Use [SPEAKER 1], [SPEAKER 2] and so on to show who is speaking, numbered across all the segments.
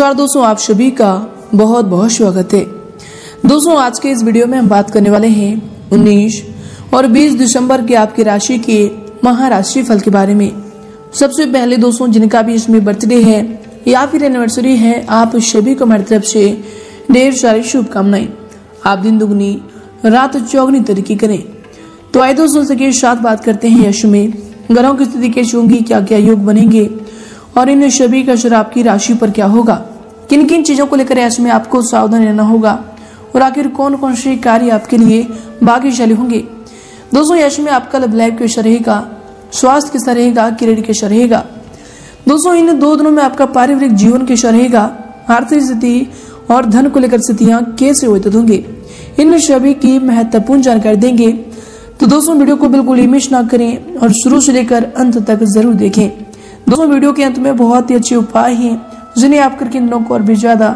[SPEAKER 1] नमस्कार दोस्तों, आप सभी का बहुत बहुत स्वागत है। दोस्तों, आज के इस वीडियो में हम बात करने वाले हैं 19 और 20 दिसंबर के आपकी राशि के महाराशि फल के बारे में। सबसे पहले दोस्तों, जिनका भी इसमें बर्थडे है या फिर एनिवर्सरी है, आप सभी को मेरी तरफ़ से ढेर सारी शुभकामनाएँ। आप दिन दुगनी, रात चौगनी तरीके करें। तो आए दोस्तों से साथ बात करते हैं यश में। ग्रहों की स्थिति कैसी होंगी? क्या क्या योग बनेंगे? और इन सभी का असर आपकी राशि पर क्या होगा? किन किन चीज़ों को लेकर ऐसे में आपको सावधान रहना होगा? और आखिर कौन कौन से कार्य आपके लिए भाग्यशाली होंगे? दोस्तों यश में आपका लव लाइफ कैसा रहेगा, स्वास्थ्य कैसा रहेगा क्रेडिट कैसा रहेगा। दोस्तों, इन दो दिनों में आपका पारिवारिक जीवन कैसा रहेगा। आर्थिक स्थिति और धन को लेकर स्थितियाँ कैसे व्यतीत होंगे? इन सभी की महत्वपूर्ण जानकारी देंगे। तो दोस्तों, वीडियो को बिल्कुल मिस ना करें और शुरू से लेकर अंत तक ज़रूर देखें। दोस्तों, वीडियो के अंत में बहुत ही अच्छे उपाय हैं। जिन्हें आप करके इन को और भी ज़्यादा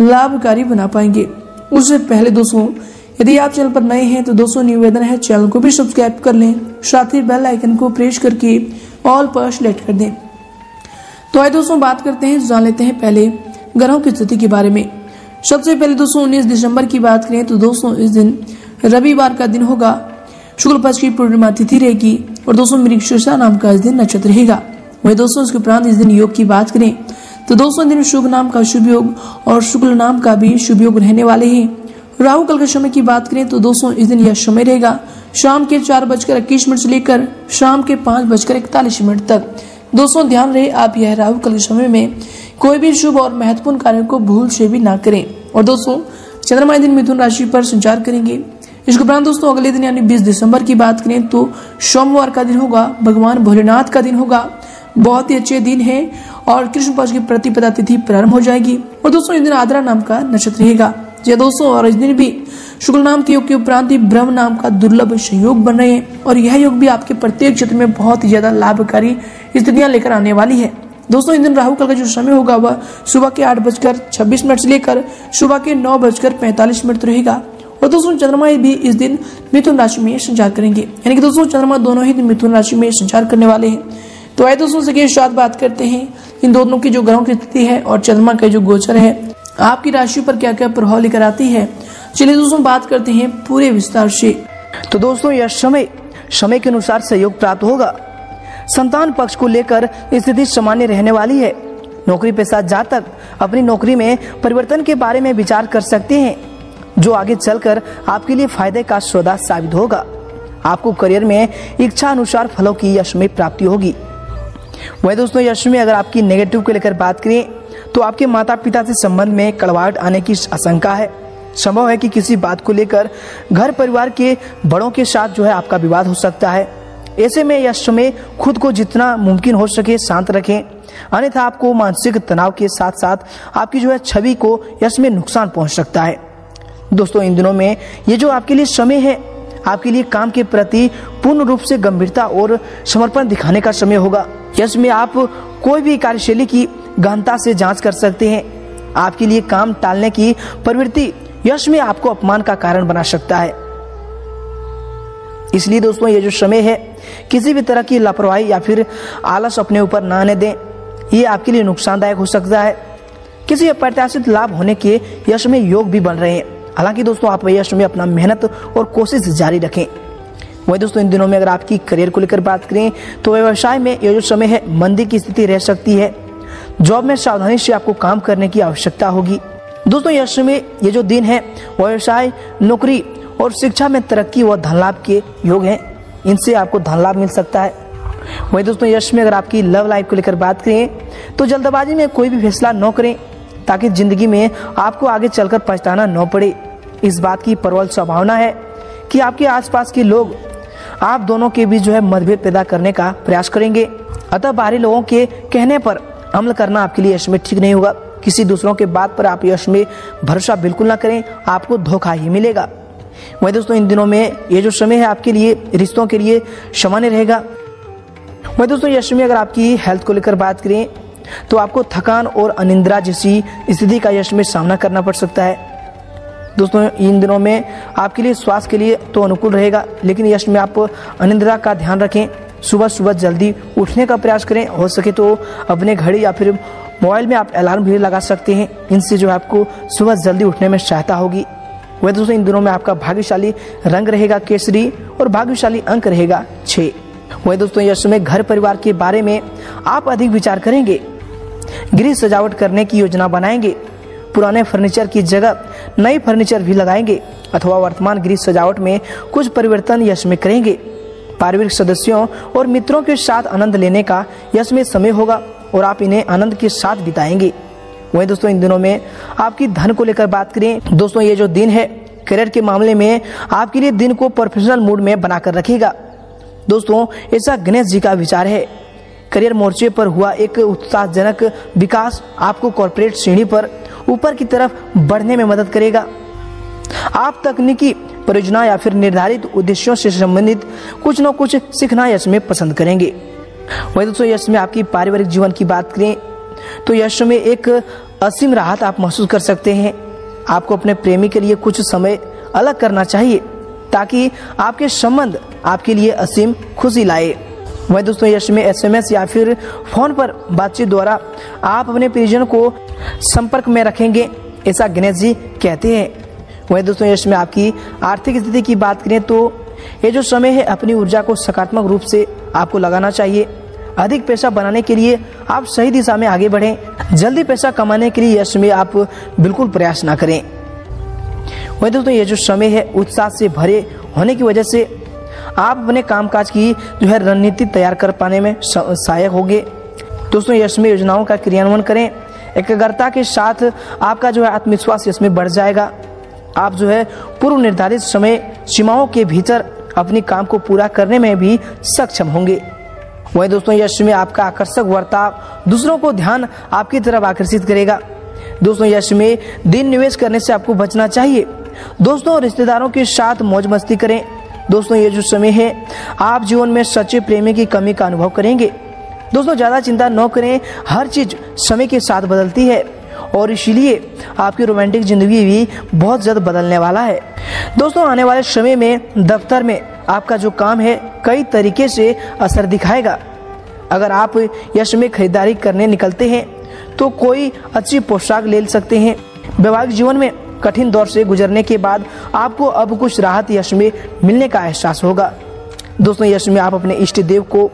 [SPEAKER 1] लाभकारी बना पाएँगे। उससे पहले दोस्तों, यदि आप चैनल पर नए हैं तो दोस्तों निवेदन है, चैनल को भी सब्सक्राइब कर लें, साथ ही बेल आइकन को प्रेस करके ऑल पर सिलेक्ट कर दें। तो आइए दोस्तों, बात करते हैं, जान लेते हैं पहले ग्रहों की स्थिति के बारे में। सबसे पहले दोस्तों 19 दिसंबर की बात करें तो दोस्तों, इस दिन रविवार का दिन होगा। शुक्ल पक्ष की पूर्णिमा तिथि रहेगी और दोस्तों मृक्षुषा नाम का इस दिन नक्षत्र रहेगा। वही दोस्तों, इसके उपरांत इस दिन योग की बात करें तो दोस्तों दिन शुभ नाम का शुभ योग और शुक्ल नाम का भी शुभ योग रहने वाले हैं। राहु कल के समय की बात करें तो दोस्तों इस दिन यह समय रहेगा। शाम के चार बजकर इक्कीस मिनट से लेकर शाम के पाँच बजकर इकतालीस मिनट तक। दोस्तों, ध्यान रहे, आप यह राहु कल के समय में कोई भी शुभ और महत्वपूर्ण कार्य को भूल से भी ना करें। और दोस्तों, चंद्रमा दिन मिथुन राशि पर संचार करेंगे। इसके उपरांत दोस्तों, अगले दिन यानी 20 दिसंबर की बात करें तो सोमवार का दिन होगा, भगवान भोलेनाथ का दिन होगा। बहुत ही अच्छे दिन है और कृष्ण पक्ष की प्रतिपदा तिथि प्रारंभ हो जाएगी। और दोस्तों, इस दिन आदरा नाम का नक्षत्र रहेगा। जी दोस्तों, और इस दिन भी शुक्ल नाम के योग के उपरांत ही ब्रह्म नाम का दुर्लभ संयोग बन रहे हैं। और यह योग भी आपके प्रत्येक क्षेत्र में बहुत ही ज़्यादा लाभकारी स्थितियाँ लेकर आने वाली है। दोस्तों इन दिन राहु कल का जो समय होगा, वह सुबह के आठ बजकर छब्बीस मिनट से लेकर सुबह के नौ बजकर पैंतालीस मिनट रहेगा। और दोस्तों, चंद्रमा भी इस दिन मिथुन राशि में संचार करेंगे। यानी कि दोस्तों, चंद्रमा दोनों ही मिथुन राशि में संचार करने वाले हैं। तो आए दोस्तों से साथ बात करते हैं। इन दोनों की जो ग्रहों की स्थिति है और चंद्रमा का जो गोचर है, आपकी राशि पर क्या क्या प्रभाव लेकर आती है? चलिए दोस्तों बात करते हैं पूरे विस्तार से।
[SPEAKER 2] तो दोस्तों, यह समय समय के अनुसार सहयोग प्राप्त होगा। संतान पक्ष को लेकर स्थिति सामान्य रहने वाली है। नौकरी पेशा जातक अपनी नौकरी में परिवर्तन के बारे में विचार कर सकते हैं, जो आगे चलकर आपके लिए फ़ायदे का सौदा साबित होगा। आपको करियर में इच्छा अनुसार फलों की यश में प्राप्ति होगी। वही दोस्तों यश में अगर आपकी नेगेटिव को लेकर बात करें तो आपके माता पिता से संबंध में कड़वाहट आने की आशंका है। संभव है कि किसी बात को लेकर घर परिवार के बड़ों के साथ जो है आपका विवाद हो सकता है। ऐसे में यश में खुद को जितना मुमकिन हो सके शांत रखें। अन्यथा आपको मानसिक तनाव के साथ साथ आपकी जो है छवि को यश में नुकसान पहुँच सकता है। दोस्तों, इन दिनों में ये जो आपके लिए समय है, आपके लिए काम के प्रति पूर्ण रूप से गंभीरता और समर्पण दिखाने का समय होगा। यश में आप कोई भी कार्यशैली की गहनता से जाँच कर सकते हैं। आपके लिए काम टालने की प्रवृत्ति यश में आपको अपमान का कारण बना सकता है। इसलिए दोस्तों, ये जो समय है, किसी भी तरह की लापरवाही या फिर आलस अपने ऊपर न आने दें। ये आपके लिए नुकसानदायक हो सकता है। किसी अप्रत्याशित लाभ होने के यश में योग भी बन रहे हैं। हालाँकि दोस्तों, आप यश में अपना मेहनत और कोशिश जारी रखें। वही दोस्तों, इन दिनों में अगर आपकी करियर को लेकर बात करें तो व्यवसाय में ये जो समय है, मंदी की स्थिति रह सकती है। जॉब में सावधानी से आपको काम करने की आवश्यकता होगी। दोस्तों यश में ये जो दिन है व्यवसाय, नौकरी और शिक्षा में तरक्की व धन लाभ के योग हैं। इनसे आपको धन लाभ मिल सकता है। वही दोस्तों, यश में अगर आपकी लव लाइफ को लेकर बात करें तो जल्दबाजी में कोई भी फैसला न करें, ताकि ज़िंदगी में आपको आगे चलकर पछताना न पड़े। इस बात की प्रबल संभावना है कि आपके आसपास के लोग आप दोनों के बीच जो है मतभेद पैदा करने का प्रयास करेंगे। अतः बाहरी लोगों के कहने पर अमल करना आपके लिए यश में ठीक नहीं होगा। किसी दूसरों के बात पर आप यश में भरोसा बिल्कुल ना करें, आपको धोखा ही मिलेगा। वही दोस्तों, इन दिनों में ये जो समय है आपके लिए, रिश्तों के लिए सामान्य रहेगा। वही दोस्तों, यश में अगर आपकी हेल्थ को लेकर बात करें तो आपको थकान और अनिंद्रा जैसी स्थिति का यश में सामना करना पड़ सकता है। दोस्तों, इन दिनों में आपके लिए स्वास्थ्य के लिए तो अनुकूल रहेगा, लेकिन यश में आप अनिंद्रा का ध्यान रखें। सुबह सुबह जल्दी उठने का प्रयास करें। हो सके तो अपने घड़ी या फिर मोबाइल में आप अलार्म भी लगा सकते हैं। इनसे जो आपको सुबह जल्दी उठने में सहायता होगी। वह दोस्तों, इन दिनों में आपका भाग्यशाली रंग रहेगा केसरी और भाग्यशाली अंक रहेगा छः वही दोस्तों यह समय घर परिवार के बारे में आप अधिक विचार करेंगे। गृह सजावट करने की योजना बनाएँगे। पुराने फर्नीचर की जगह नई फर्नीचर भी लगाएँगे अथवा वर्तमान गृह सजावट में कुछ परिवर्तन यश में करेंगे। पारिवारिक सदस्यों और मित्रों के साथ आनंद लेने का यश में समय होगा और आप इन्हें आनंद के साथ बिताएँगे। वही दोस्तों, इन दिनों में आपकी धन को लेकर बात करें, दोस्तों, ये जो दिन है, करियर के मामले में आपके लिए दिन को प्रोफेशनल मूड में बनाकर रखेगा दोस्तों, ऐसा गणेश जी का विचार है, करियर मोर्चे पर हुआ एक उत्साहजनक विकास आपको कॉरपोरेट श्रेणी पर ऊपर की तरफ़ बढ़ने में मदद करेगा। आप तकनीकी परियोजना या फिर निर्धारित उद्देश्यों से संबंधित कुछ न कुछ सीखना यश में पसंद करेंगे। वही दोस्तों, यश में आपकी पारिवारिक जीवन की बात करें तो यश में एक असीम राहत आप महसूस कर सकते हैं। आपको अपने प्रेमी के लिए कुछ समय अलग करना चाहिए ताकि आपके संबंध आपके लिए असीम खुशी लाए। वही दोस्तों यश में एसएमएस या फिर फ़ोन पर बातचीत द्वारा आप अपने परिजन को संपर्क में रखेंगे, ऐसा गणेश जी कहते हैं। वही दोस्तों यश में आपकी आर्थिक स्थिति की बात करें तो ये जो समय है, अपनी ऊर्जा को सकारात्मक रूप से आपको लगाना चाहिए। अधिक पैसा बनाने के लिए आप सही दिशा में आगे बढ़ें। जल्दी पैसा कमाने के लिए यश में आप बिल्कुल प्रयास ना करें। वही दोस्तों, ये जो समय है, उत्साह से भरे होने की वजह से आप अपने कामकाज की जो है रणनीति तैयार कर पाने में सहायक होंगे। दोस्तों, यश में योजनाओं का क्रियान्वयन करें। एकाग्रता के साथ आपका जो है आत्मविश्वास इसमें बढ़ जाएगा। आप जो है पूर्व निर्धारित समय सीमाओं के भीतर अपने काम को पूरा करने में भी सक्षम होंगे। वही दोस्तों, यश में आपका आकर्षक वर्ताव दूसरों को ध्यान आपकी तरफ़ आकर्षित करेगा। दोस्तों, यश में दिन निवेश करने से आपको बचना चाहिए। दोस्तों, रिश्तेदारों के साथ मौज मस्ती करें। दोस्तों, ये जो समय है, आप जीवन में सच्चे प्रेमी की कमी का अनुभव करेंगे। दोस्तों, ज़्यादा चिंता न करें, हर चीज़ समय के साथ बदलती है। और इसीलिए आपकी रोमांटिक ज़िंदगी भी बहुत जल्द बदलने वाला है। दोस्तों, आने वाले समय में, दफ्तर में आपका जो काम है, कई तरीके से असर दिखाएगा। अगर आप यश में खरीदारी करने निकलते हैं तो कोई अच्छी पोशाक ले सकते हैं। वैवाहिक जीवन में कठिन दौर से गुजरने के बाद आपको अब कुछ राहत यश में मिलने का एहसास होगा। दोस्तों, यश में आप अपने इष्ट देव को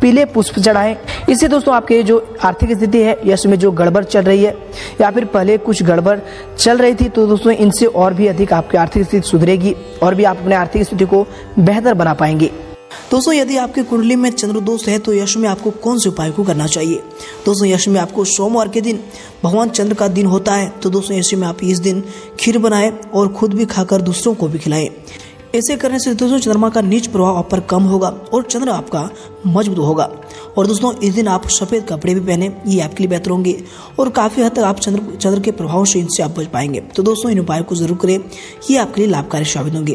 [SPEAKER 2] पीले पुष्प चढ़ाएँ। इससे दोस्तों, आपके जो आर्थिक स्थिति है, यश में जो गड़बड़ चल रही है, या फिर पहले कुछ गड़बड़ चल रही थी तो दोस्तों, इनसे और भी अधिक आपकी आर्थिक स्थिति सुधरेगी और भी आप अपने आर्थिक स्थिति को बेहतर बना पाएँगे।
[SPEAKER 1] दोस्तों, यदि आपकी कुंडली में चंद्र दोष है तो यश में आपको कौन से उपाय को करना चाहिए? दोस्तों, यश में आपको सोमवार के दिन भगवान चंद्र का दिन होता है तो दोस्तों, यश में आप इस दिन खीर बनाएँ और खुद भी खाकर दूसरों को भी खिलाएँ। ऐसे करने से दोस्तों, चंद्रमा का नीच प्रभाव आप पर कम होगा और चंद्र आपका मज़बूत होगा। और दोस्तों, इस दिन आप सफ़ेद कपड़े भी पहने, ये आपके लिए बेहतर होंगे और काफ़ी हद तक आप चंद्र चंद्र के प्रभाव से इनसे आप बच पाएँगे। तो दोस्तों, इन उपायों को ज़रूर करें, ये आपके लिए लाभकारी साबित होंगे।